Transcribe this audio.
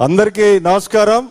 అందరికీ నమస్కారం.